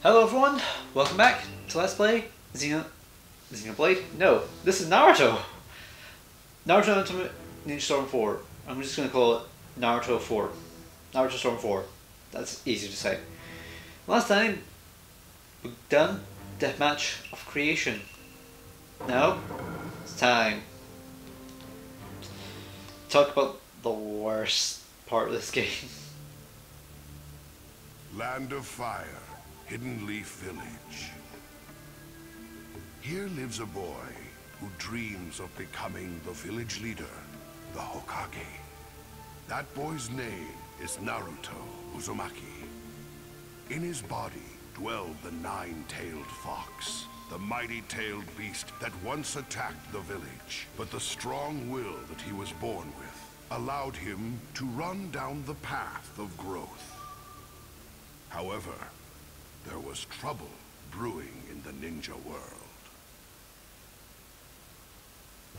Hello everyone, welcome back to Let's Play Xeno... Xenoblade? No, this is Naruto! Naruto Ultimate Ninja Storm 4. I'm just gonna call it Naruto 4. Naruto Storm 4. That's easy to say. Last time, we've done Deathmatch of Creation. Now, it's time. To talk about the worst part of this game. Land of Fire, Hidden Leaf Village. Here lives a boy who dreams of becoming the village leader, the Hokage. That boy's name is Naruto Uzumaki. In his body dwelled the nine-tailed fox, the mighty-tailed beast that once attacked the village. But the strong will that he was born with allowed him to run down the path of growth. However, there was trouble brewing in the ninja world.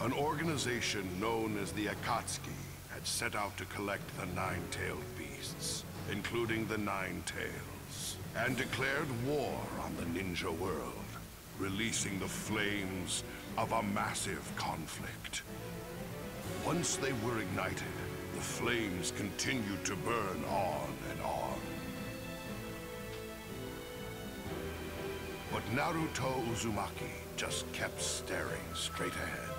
An organization known as the Akatsuki had set out to collect the nine-tailed beasts, including the Nine Tails, and declared war on the ninja world, releasing the flames of a massive conflict. Once they were ignited, the flames continued to burn on and on. But Naruto Uzumaki just kept staring straight ahead.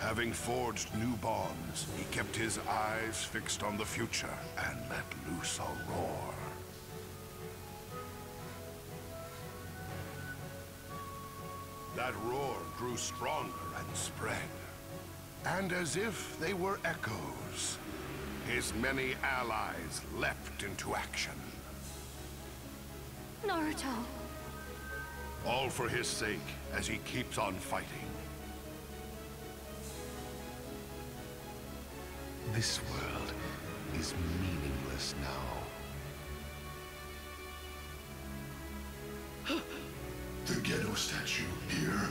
Having forged new bonds, he kept his eyes fixed on the future and let loose a roar. That roar grew stronger and spread. And as if they were echoes, his many allies leapt into action. Naruto. All for his sake as he keeps on fighting. This world is meaningless now. The Gedo statue here?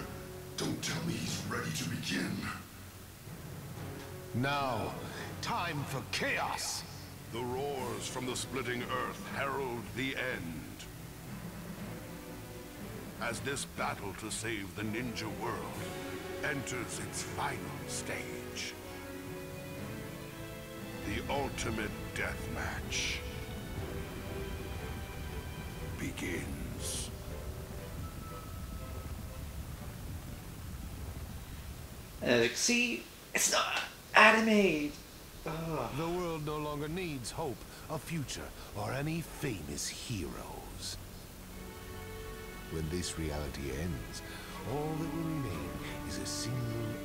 Don't tell me he's ready to begin. Now, time for chaos! The roars from the splitting earth herald the end. As this battle to save the ninja world enters its final stage. The ultimate death match begins. And as you can see, it's not anime. Ugh. Ah. The world no longer needs hope, a future, or any famous heroes. When this reality ends, all that will remain is a single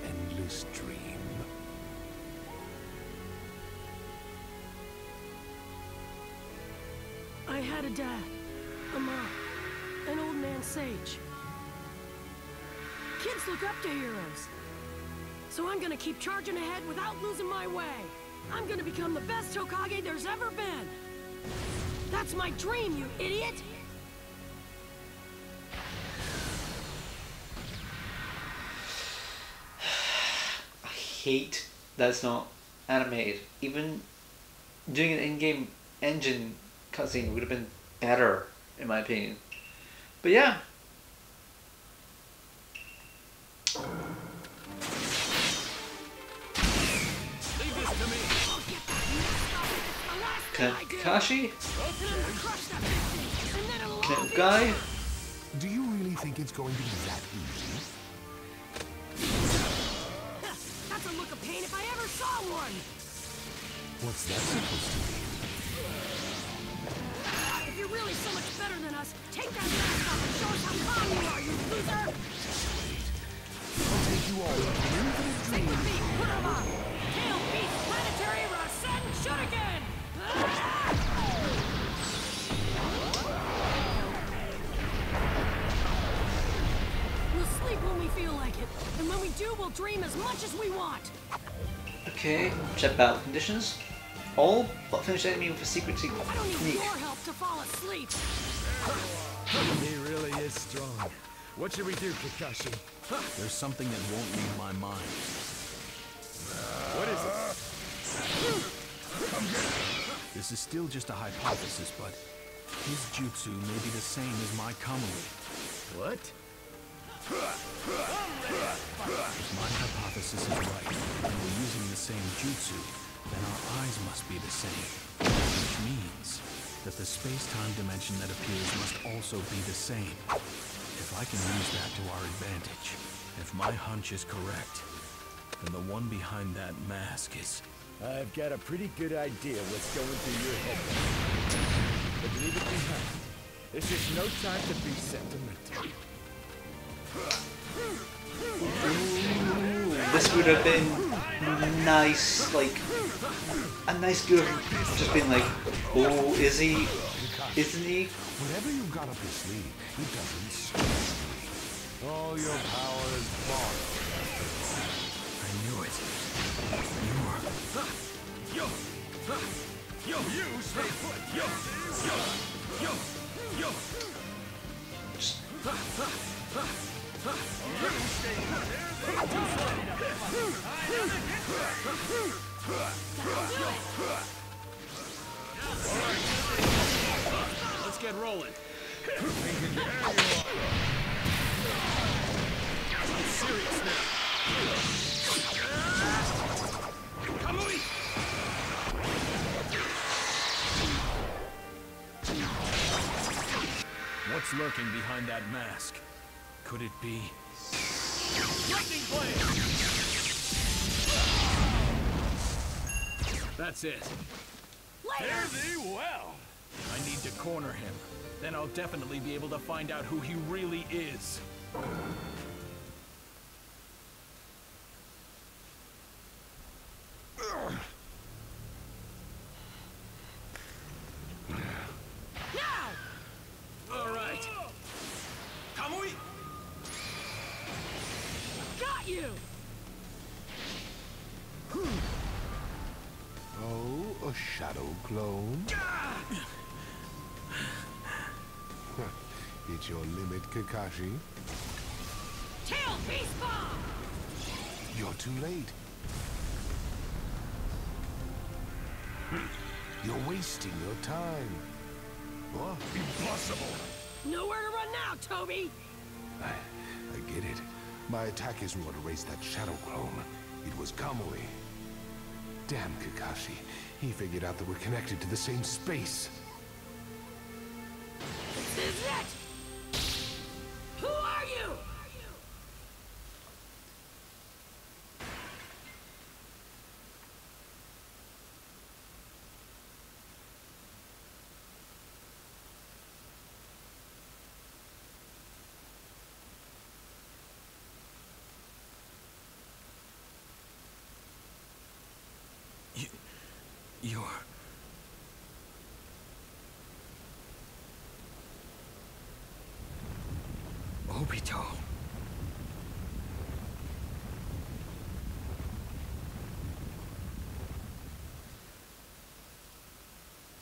endless dream. I had a dad, a mom, an old man sage. Kids look up to heroes. So I'm gonna keep charging ahead without losing my way. I'm gonna become the best Hokage there's ever been. That's my dream, you idiot! Hate that it's not animated. Even doing an in-game engine cutscene would have been better, in my opinion. But yeah. Kakashi, Guy, Do you really think it's going to be that easy? One! What's that supposed to mean? If you're really so much better than us, take that mask off and show us how calm you are, you loser! I'll take you all an infinite Take dream. the beat, up! Tail beast, planetary, Rasen, shoot again! We'll sleep when we feel like it, and when we do, we'll dream as much as we want! Okay, check battle conditions. All but finish enemy with a secret I don't need technique. your help to fall asleep! He really is strong. What should we do, Kakashi? There's something that won't leave my mind. What is it? This is still just a hypothesis, but His jutsu may be the same as my Kamui. What? If my hypothesis is right, and we're using the same jutsu, then our eyes must be the same. Which means that the space-time dimension that appears must also be the same. If I can use that to our advantage, if my hunch is correct, then the one behind that mask is... I've got a pretty good idea what's going through your head. But leave it behind. This is no time to be sentimental. This would have been nice, like a nice good just being like, oh, is he? Isn't he? Whatever you got up your sleeve, it doesn't scare me. All your power is borrowed. I knew it. You are... Yo! Yo! You stay put! Yo! Yo! Yo! Yo! Let's get rolling. I'm serious now. What's lurking behind that mask? Could it be... Lightning blade! That's it. Fare thee well! I need to corner him. Then I'll definitely be able to find out who he really is. Now! All right. Kamui! Got you! Oh, a shadow clone? It's your limit, Kakashi. Tail beast bomb! You're too late. You're wasting your time. What? Impossible! Nowhere to run now, Tobi! I, I get it. My attack isn't what erased that shadow clone. It was Kamui. Damn Kakashi. He figured out that we're connected to the same space. This is it! Who are you? You... You're... Obito.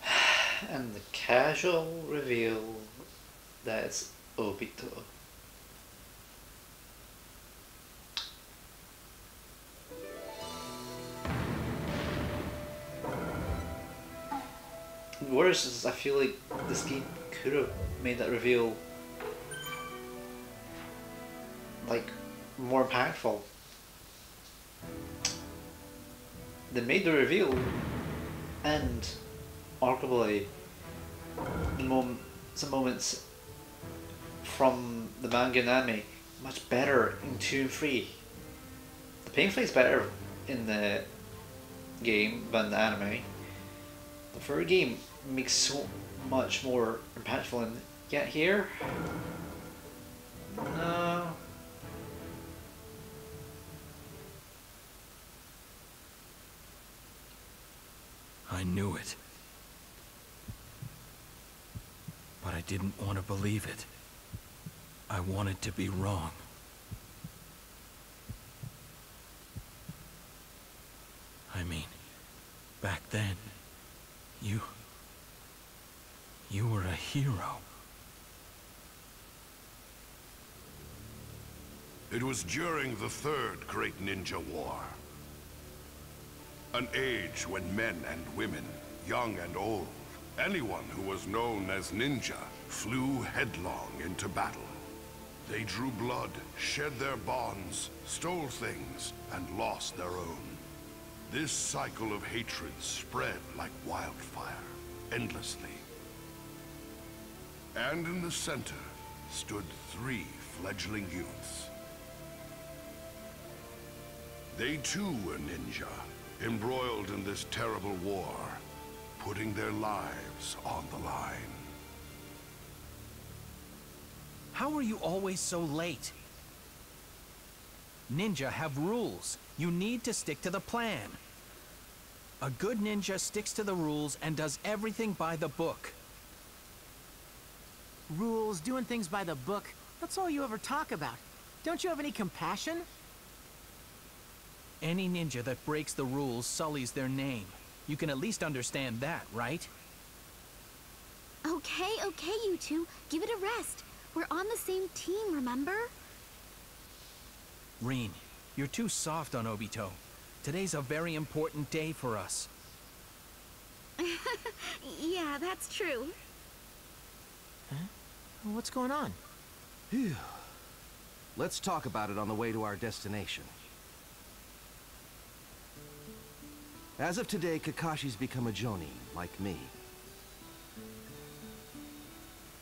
and the casual reveal that it's Obito. Worse is I feel like this game could have made that reveal like more impactful. They made the reveal and arguably the mom- some moments from the manga and anime much better in two and three. The pain fight's better in the game than the anime. The third game makes so much more impactful and yet here no knew it. But I didn't want to believe it. I wanted to be wrong. I mean, back then, you... You were a hero. It was during the Third Great Ninja War. An age when men and women, young and old, Anyone who was known as ninja flew headlong into battle. They drew blood, shed their bonds, stole things, and lost their own. This cycle of hatred spread like wildfire, endlessly. And in the center stood three fledgling youths. They too were ninja, embroiled in this terrible war, putting their lives on the line. How are you always so late? Ninja have rules. You need to stick to the plan. A good ninja sticks to the rules and does everything by the book. Rules, doing things by the book, that's all you ever talk about. Don't you have any compassion? Any ninja that breaks the rules sullies their name. You can at least understand that, right? Okay, okay, you two. Give it a rest. We're on the same team, remember? Rin, you're too soft on Obito. Today's a very important day for us. yeah, that's true. What's going on? Let's talk about it on the way to our destination. As of today, Kakashi's become a Jonin, like me.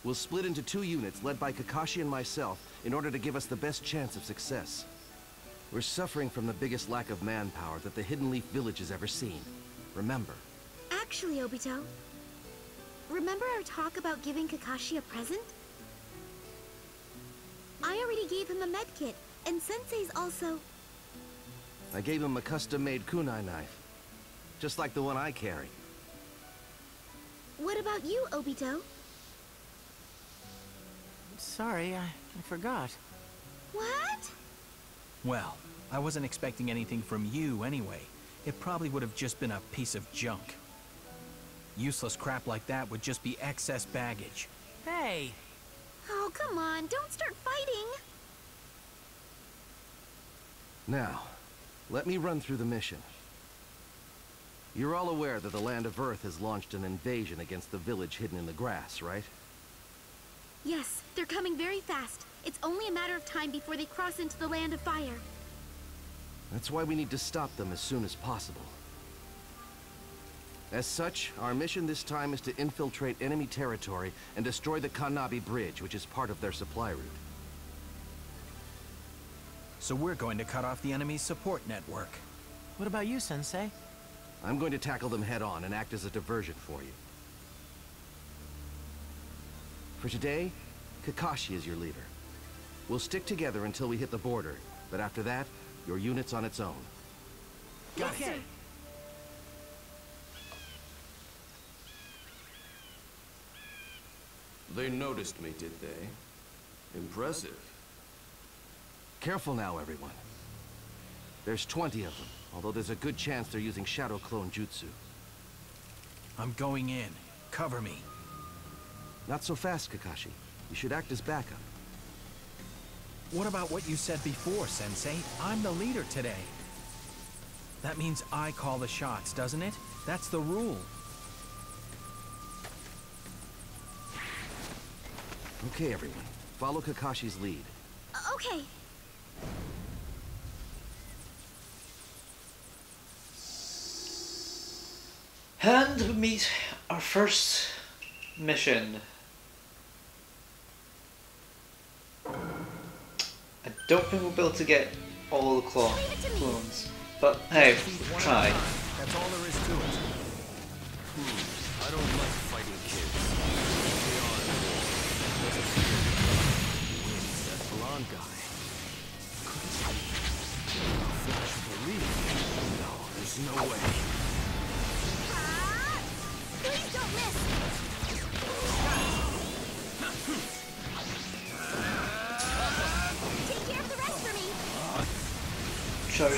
We'll split into two units led by Kakashi and myself in order to give us the best chance of success. We're suffering from the biggest lack of manpower that the Hidden Leaf Village has ever seen. Remember. Actually, Obito, remember our talk about giving Kakashi a present? I already gave him a medkit, and Sensei's also... I gave him a custom-made kunai knife. Just like the one I carry. What about you, Obito? Sorry, I, I forgot. What? Well, I wasn't expecting anything from you anyway. It probably would have just been a piece of junk. Useless crap like that would just be excess baggage. Hey! Oh, come on, don't start fighting! Now, let me run through the mission. You're all aware that the Land of Earth has launched an invasion against the village hidden in the grass, right? Yes, they're coming very fast. It's only a matter of time before they cross into the Land of Fire. That's why we need to stop them as soon as possible. As such, our mission this time is to infiltrate enemy territory and destroy the Kannabi Bridge, which is part of their supply route. So we're going to cut off the enemy's support network. What about you, Sensei? I'm going to tackle them head-on and act as a diversion for you. For today, Kakashi is your leader. We'll stick together until we hit the border, but after that, your unit's on its own. Got yes, it. They noticed me, did they? Impressive. Careful now, everyone. There's 20 of them, although there's a good chance they're using Shadow Clone Jutsu. I'm going in. Cover me. Not so fast, Kakashi. You should act as backup. What about what you said before, Sensei? I'm the leader today. That means I call the shots, doesn't it? That's the rule. Okay, everyone. Follow Kakashi's lead. Okay. And we meet our first mission. I don't think we'll be able to get all the claw Leave it to me. clones, but hey, One at a try. That's all there is to it. Hmm, I don't like fighting kids. They are at war. There's a fear that blonde guy. A flash of relief. No, there's no way.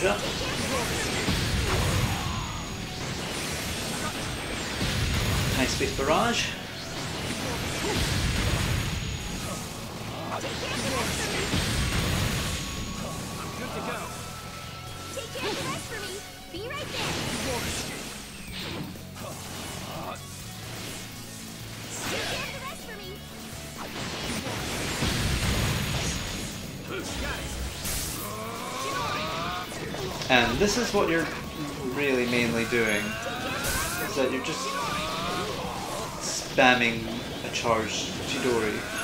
Up. High space barrage. Take care of the rest for me! Be right there! And this is what you're really mainly doing, is that you're just spamming a charged Chidori.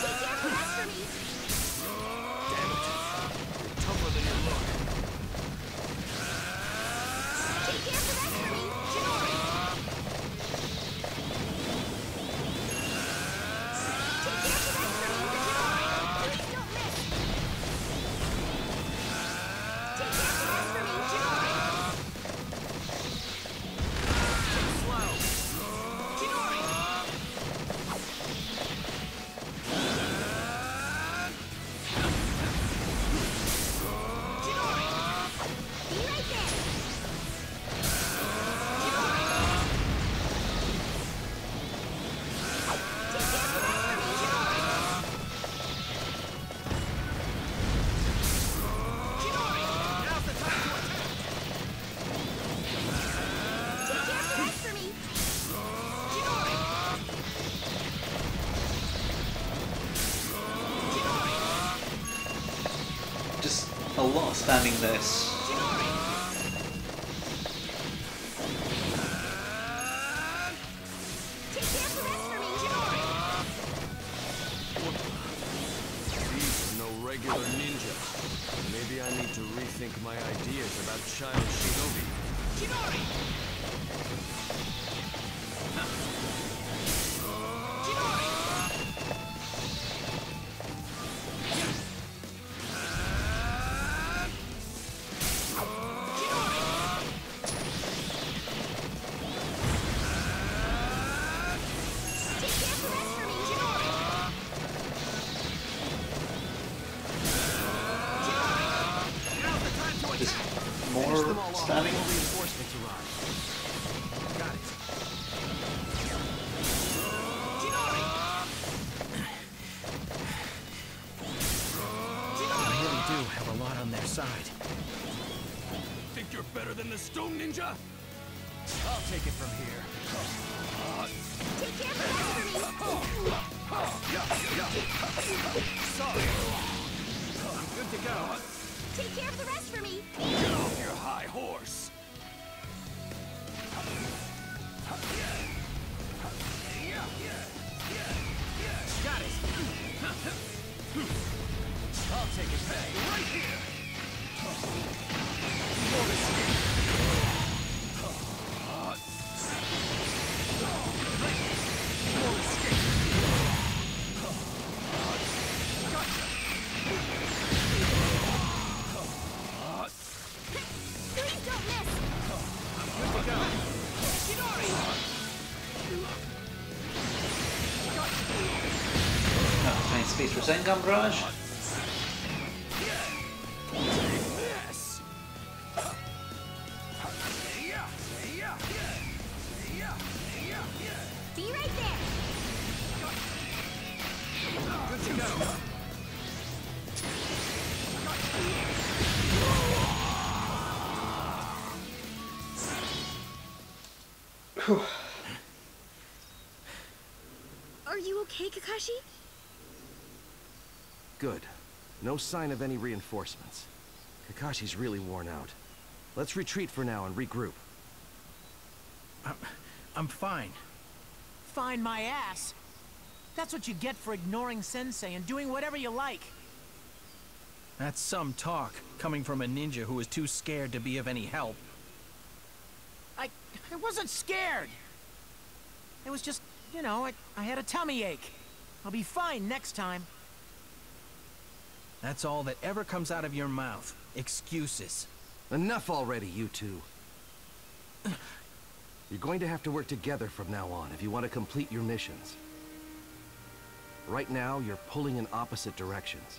Spamming this. Stone tiny space No sign of any reinforcements. Kakashi's really worn out. Let's retreat for now and regroup. I'm, I'm fine. Fine my ass. That's what you get for ignoring Sensei and doing whatever you like. That's some talk, coming from a ninja who was too scared to be of any help. I... I wasn't scared! It was just, you know, I, I had a tummy ache. I'll be fine next time. That's all that ever comes out of your mouth. Excuses. Enough already, you two. You're going to have to work together from now on if you want to complete your missions. Right now, you're pulling in opposite directions.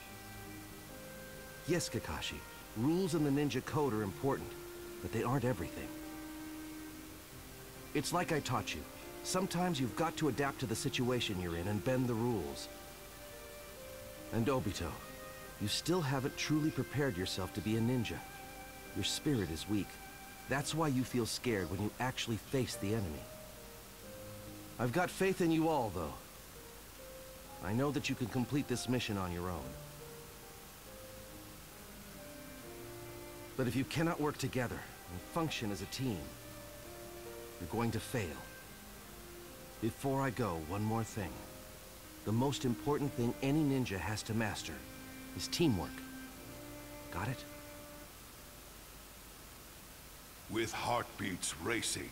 Yes, Kakashi, rules in the ninja code are important, but they aren't everything. It's like I taught you. Sometimes you've got to adapt to the situation you're in and bend the rules. And Obito, you still haven't truly prepared yourself to be a ninja. Your spirit is weak. That's why you feel scared when you actually face the enemy. I've got faith in you all, though. I know that you can complete this mission on your own. But if you cannot work together and function as a team, you're going to fail. Before I go, one more thing. The most important thing any ninja has to master is teamwork. Got it? With heartbeats racing.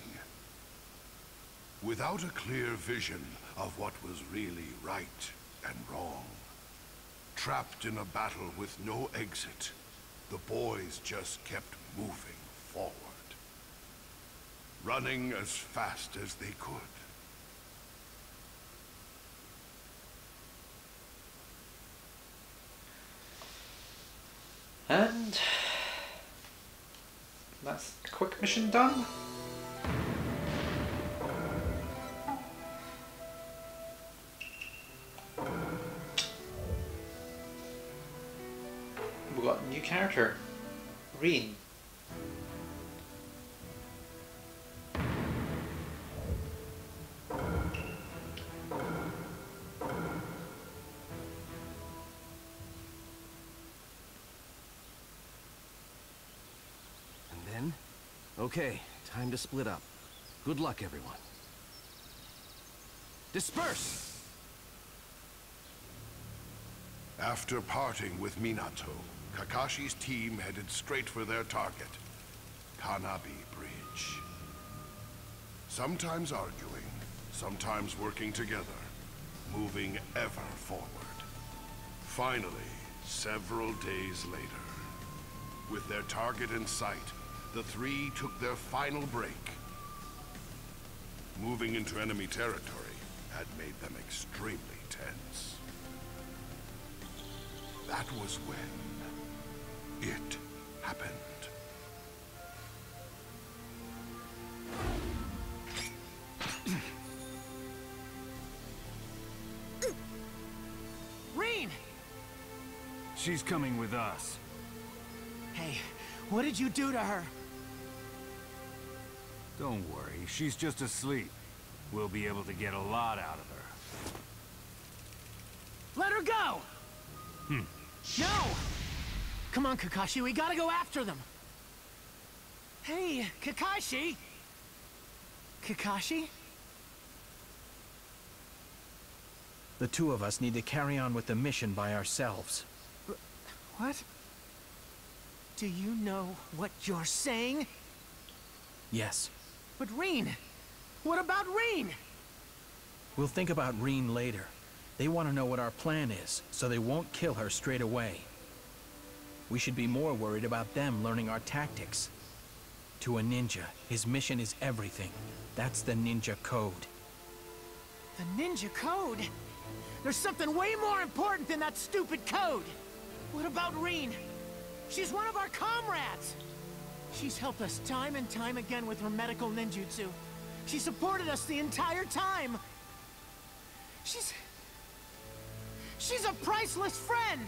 Without a clear vision of what was really right and wrong. Trapped in a battle with no exit, the boys just kept moving forward. Running as fast as they could. And that's quick mission done. Okay, time to split up. Good luck, everyone. Disperse! After parting with Minato, Kakashi's team headed straight for their target, Kannabi Bridge. Sometimes arguing, sometimes working together, moving ever forward. Finally, several days later, with their target in sight, the three took their final break. Moving into enemy territory had made them extremely tense. That was when it happened. Rin! She's coming with us. Hey, what did you do to her? Don't worry, she's just asleep. We'll be able to get a lot out of her. Let her go! Hmm. No! Come on, Kakashi, we gotta go after them! Hey, Kakashi! Kakashi? The two of us need to carry on with the mission by ourselves. What? Do you know what you're saying? Yes. But Rin! What about Rin? We'll think about Rin later. They want to know what our plan is, so they won't kill her straight away. We should be more worried about them learning our tactics. To a ninja, his mission is everything. That's the ninja code. The ninja code? There's something way more important than that stupid code! What about Rin? She's one of our comrades! She's helped us time and time again with her medical ninjutsu. She supported us the entire time! She's... She's a priceless friend!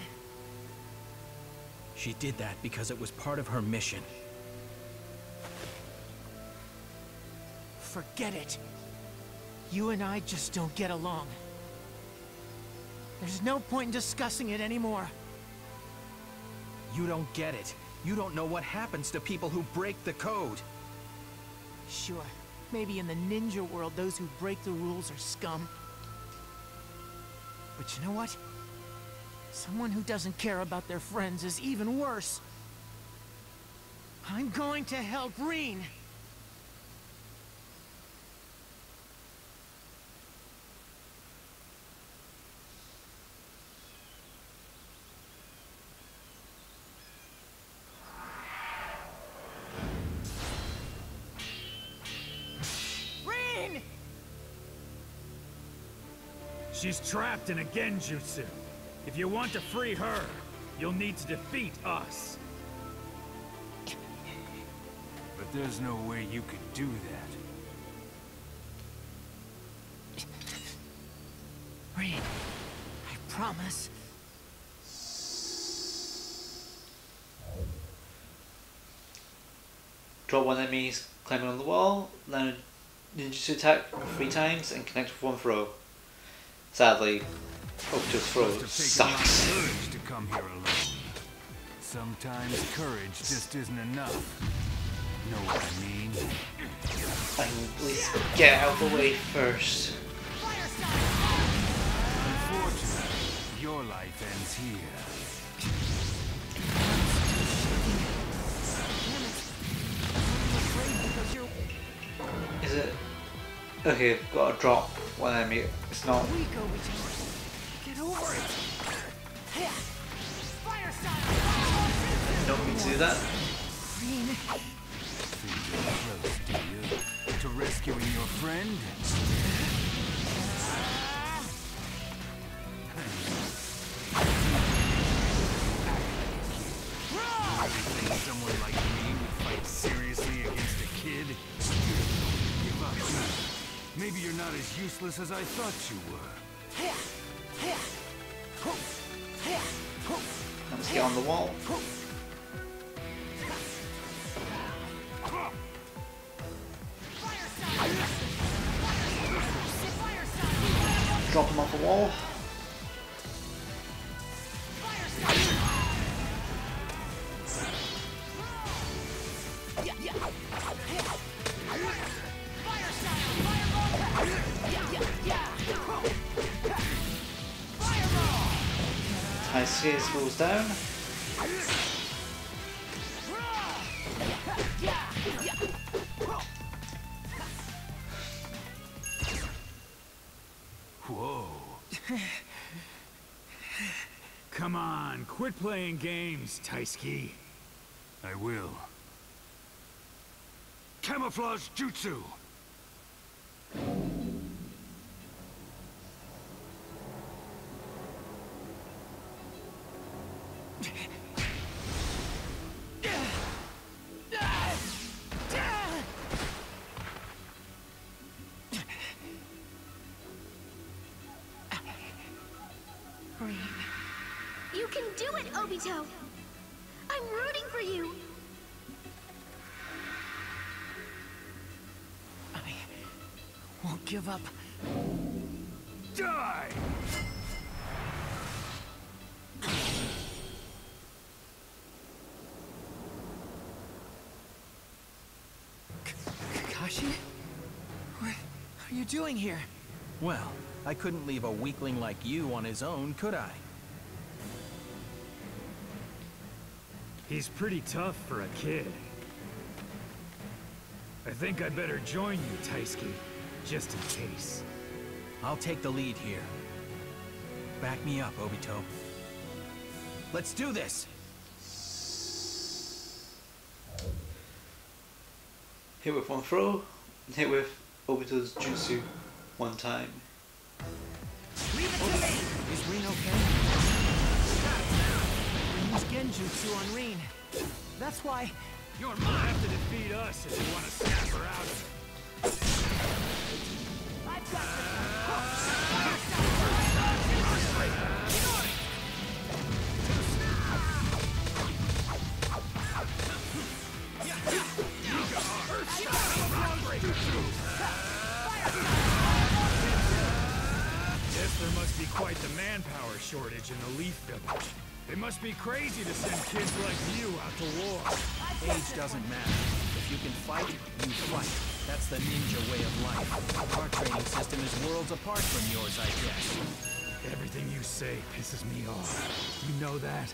She did that because it was part of her mission. Forget it. You and I just don't get along. There's no point in discussing it anymore. You don't get it. You don't know what happens to people who break the code. Sure, maybe in the ninja world, those who break the rules are scum. But you know what? Someone who doesn't care about their friends is even worse. I'm going to help Rin. She's trapped in a genjutsu. If you want to free her, you'll need to defeat us. But there's no way you could do that. Rin, I promise. Drop one enemies climbing on the wall, land a ninjutsu attack three times, and connect with one throw. Sadly, Okuto's throw Must have taken a lot of sucks. to come here alone. Sometimes courage just isn't enough. Know what I mean? I can at least get out of the way first. Unfortunately, your life ends here. Is it? Okay, got a drop one enemy. It's not. Weak, Obito. Get over it. Yeah. Fire style. Don't mean to do that. You're close, do you? To rescuing your friend? Someone like me would fight seriously against a kid? Give up. Maybe you're not as useless as I thought you were. Let's get on the wall. Drop him off the wall. High skates falls down. Whoa. Come on, quit playing games, Taiseki. I will. Camouflage jutsu! Give up. Die! Kakashi? What are you doing here? Well, I couldn't leave a weakling like you on his own, could I? He's pretty tough for a kid. I think I'd better join you, Taiseki, just in case. I'll take the lead here. Back me up, Obito. Let's do this! Hit with one throw, hit with Obito's jutsu one time. Is Rin okay? Rin's genjutsu on Rin. That's why. You're mine. have to defeat us if you want to snap her out of it. Guess there must be quite the manpower shortage in the Leaf Village. It must be crazy to send kids like you out to war. Age doesn't matter. If you can fight, you fight. That's the ninja way of life. Our training system is worlds apart from yours, I guess. Everything you say pisses me off. You know that?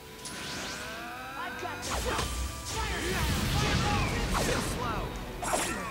Too slow.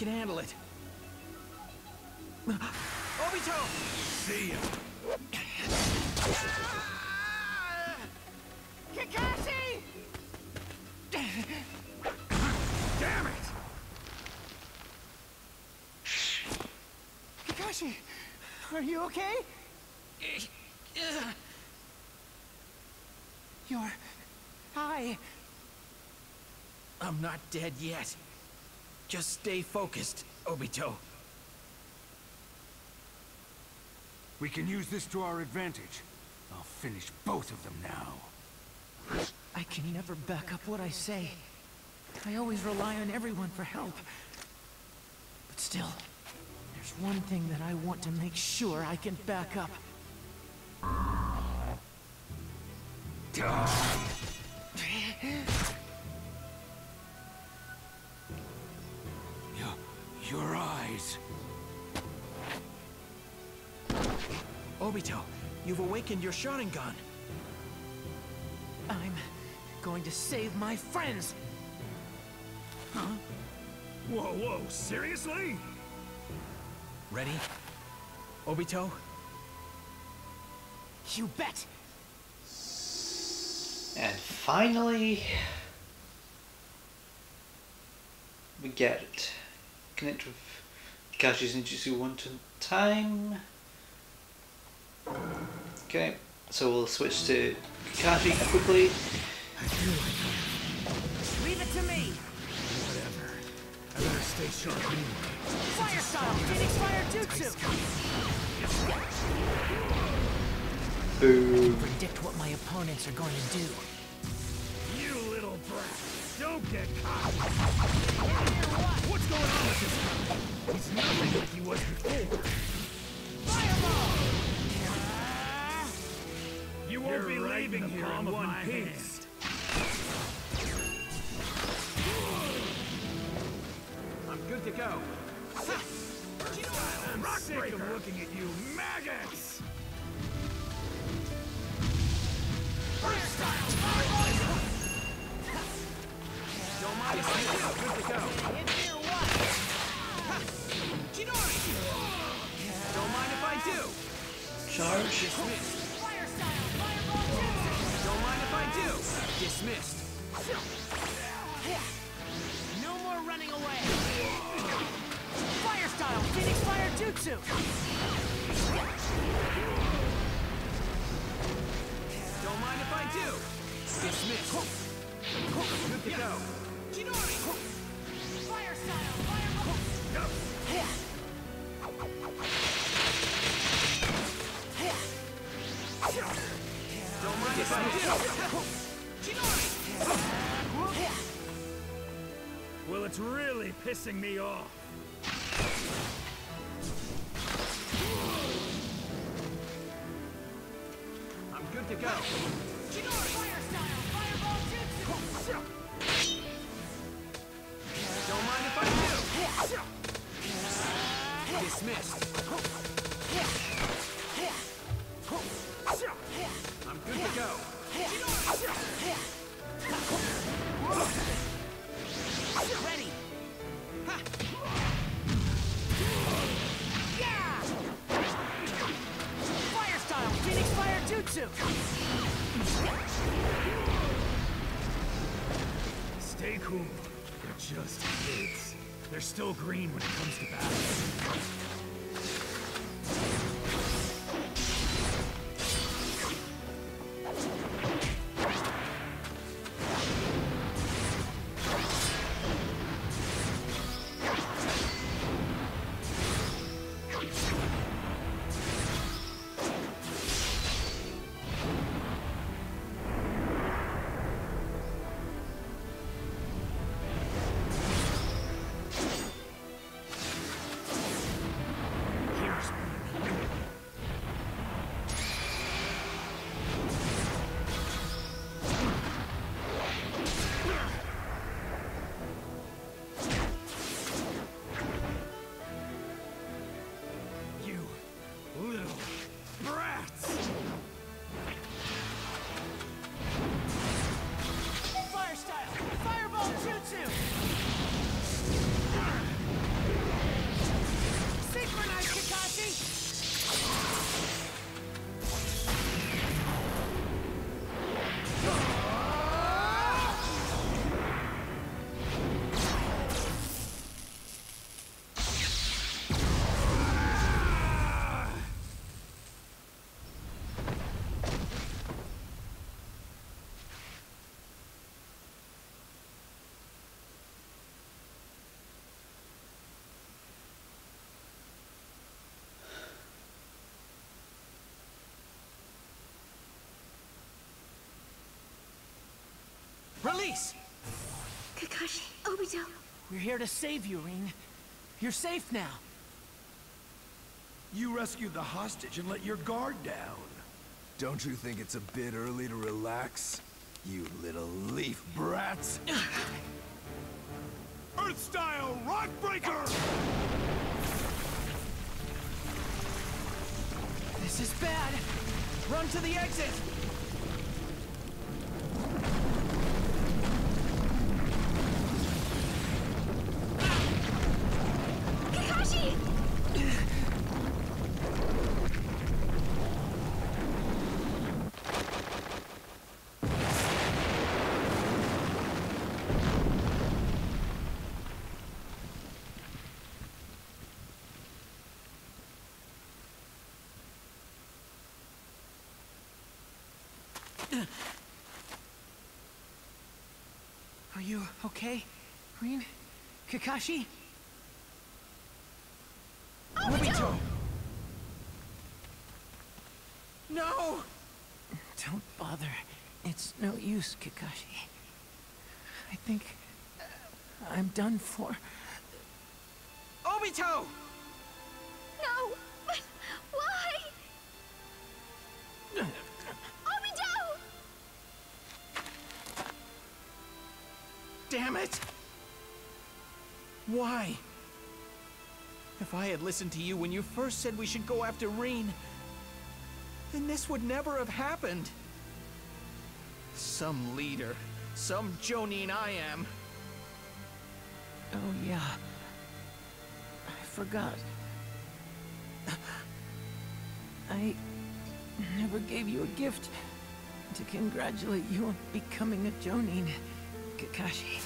Can handle it. Obito! See ya. Kakashi! Damn it! Kakashi, are you okay? Your eye. I'm not dead yet. Just stay focused, Obito. We can use this to our advantage. I'll finish both of them now. I can never back up what I say. I always rely on everyone for help. But still, there's one thing that I want to make sure I can back up. Your, your eyes. Obito, you've awakened your Sharingan. I'm going to save my friends! Huh? Whoa, whoa, seriously? Ready? Obito? You bet! And finally, we get it. Connect with Kakashi's ninjutsu one to time. Okay, so we'll switch to Kakashi quickly. Leave it to me! Whatever. I better stay sharp anyway. Fire style! Phoenix Fire Jutsu! Boom. Predict what my opponents are going to do. You little brat! Don't get caught! What's going on with this guy? He's nothing like he was before. You won't You're be right leaving the here in one my piece. I'm good to go. I'm sick of looking at you maggots! Don't mind if I do. Good to go. Don't mind if I do. Charge. Dismissed. Don't mind if I do. Dismissed. No more running away! Fire style! Phoenix Fire Jutsu! Don't mind if I do. Dismissed. Good to go. Well, it's really pissing me off. I'm good to go. Fire style! Fireball! I'm good to go. Ready! Fire style! Phoenix Fire Jutsu! Stay cool. They're just kids. They're still green when it comes to battle. Release! Kakashi, Obito. We're here to save you, Rin. You're safe now. You rescued the hostage and let your guard down. Don't you think it's a bit early to relax? You little leaf brats! Earth-style Rockbreaker! This is bad. Run to the exit. Kakashi! Are you okay, Rin? Kakashi? Obito! No! Don't bother. It's no use, Kakashi. I think uh, I'm done for. Obito! No! Why? If I had listened to you when you first said we should go after Rin, then this would never have happened. Some leader, some Jonin I am. Oh yeah. I forgot. I never gave you a gift to congratulate you on becoming a Jonin, Kakashi.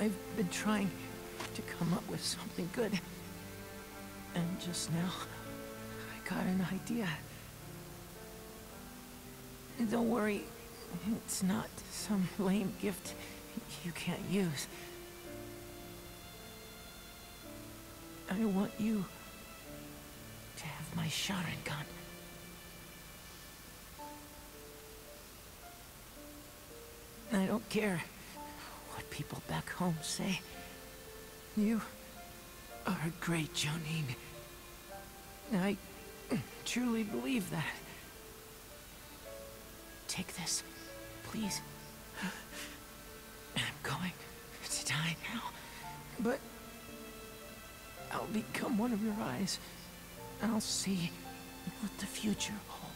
I've been trying to come up with something good. And just now, I got an idea. Don't worry, it's not some lame gift you can't use. I want you to have my Sharingan. I don't care what people back home say. You are great Jonin. I truly believe that. Take this, please. I'm going to die now, but I'll become one of your eyes. I'll see what the future holds.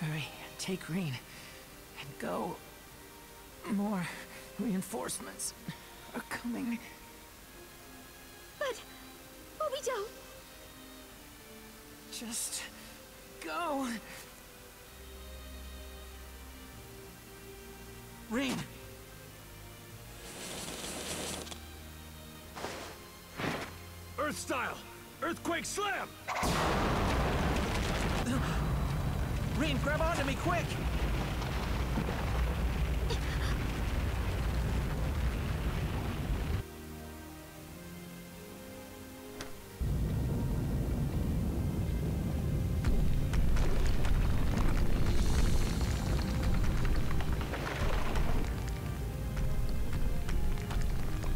Hurry, take Rin, and go. More reinforcements are coming. But, Obito! Just go. Rin! Earth style! Earthquake slam! Rin, grab onto me, quick!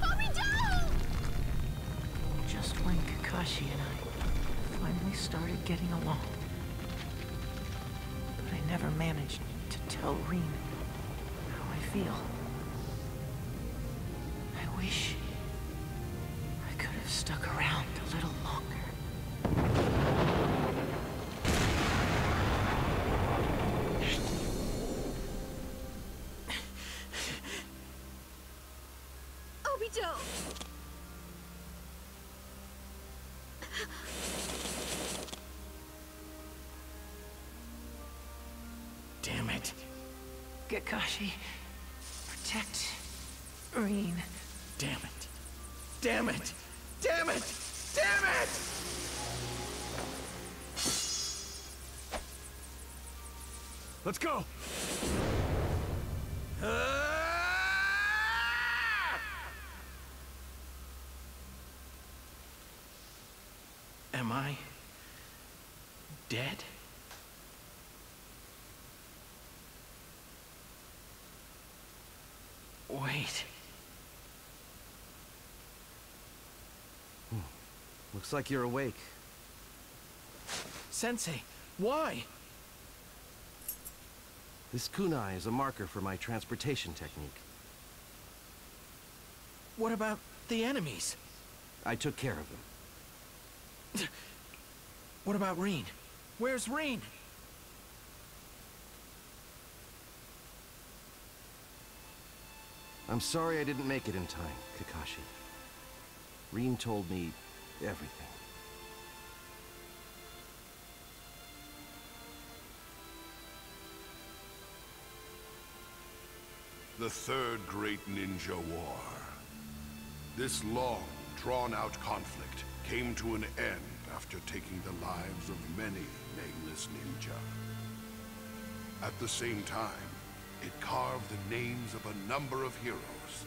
Obito! Just when Kakashi and I finally started getting along. Never managed to tell Rin how I feel. I wish I could have stuck around a little longer. Kakashi. Protect Rin. Damn it. Damn it! Damn it! Damn it! Let's go! Am I dead? Wait. Looks like you're awake. Sensei, why? This kunai is a marker for my transportation technique. What about the enemies? I took care of them. What about Rin? Where's Rin? I'm sorry I didn't make it in time, Kakashi. Rin told me everything. The Third Great Ninja War. This long, drawn-out conflict came to an end after taking the lives of many nameless ninja. At the same time, it carved the names of a number of heroes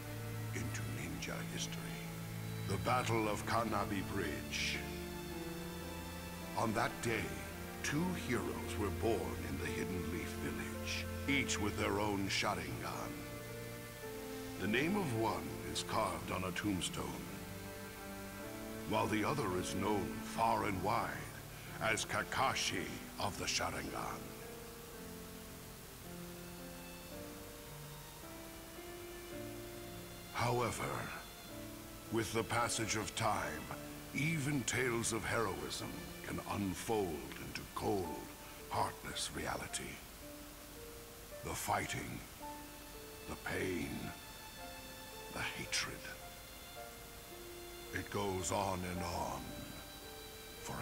into ninja history. The Battle of Kannabi Bridge. On that day, two heroes were born in the Hidden Leaf Village, each with their own Sharingan. The name of one is carved on a tombstone, while the other is known far and wide as Kakashi of the Sharingan. However, with the passage of time, even tales of heroism can unfold into cold, heartless reality. The fighting, the pain, the hatred. It goes on and on, forever.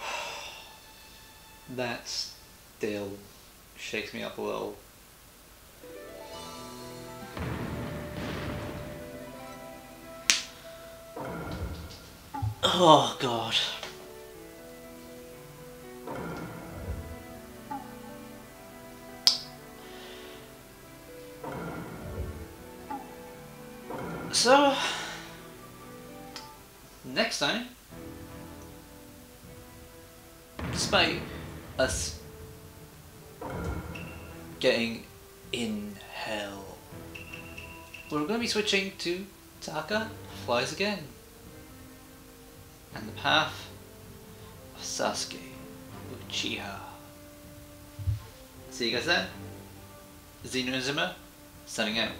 That still shakes me up a little. Oh god. So, next time, despite us getting in hell, we're going to be switching to Taka Flies Again and the path of Sasuke Uchiha. See you guys then. Xeno Inazuma, signing out.